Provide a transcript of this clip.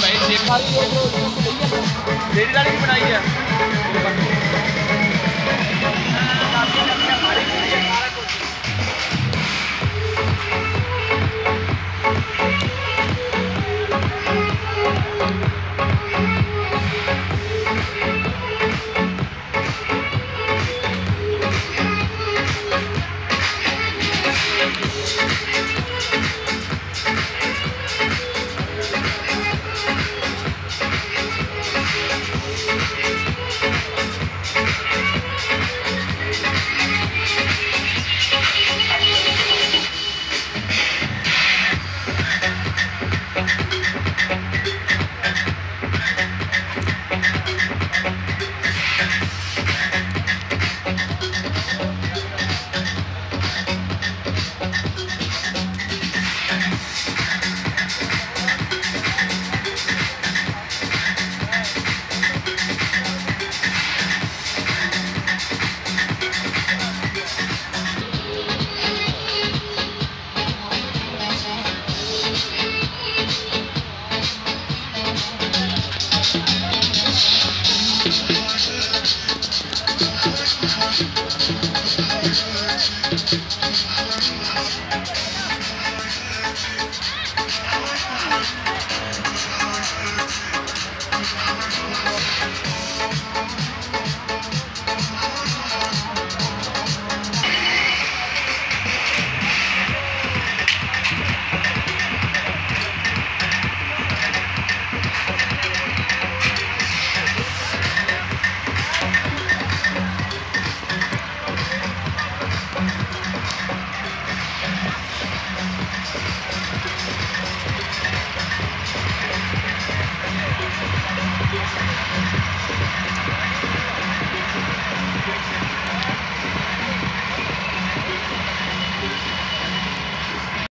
नहीं भाई शेप बनाई है।